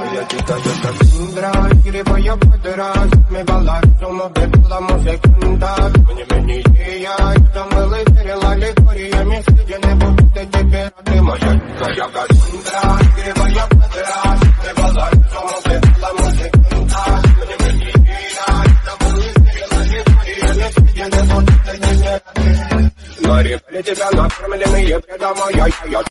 Oye, chica, yo te tendrá, quiere vaya. Me баlar, somos de toda музиканта. Мені я, там мили перелали коріями, не будете тепер, ти моя chica, я Кассандра, quiere vaya para. Me баlar, somos de toda музиканта. Мені я, там мили перелали коріями, не будете тепер, ти. Мария, тебя накормленные предомая, я